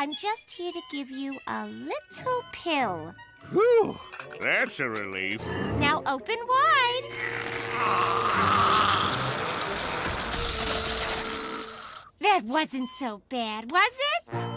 I'm just here to give you a little pill. Whew, that's a relief. Now open wide. That wasn't so bad, was it?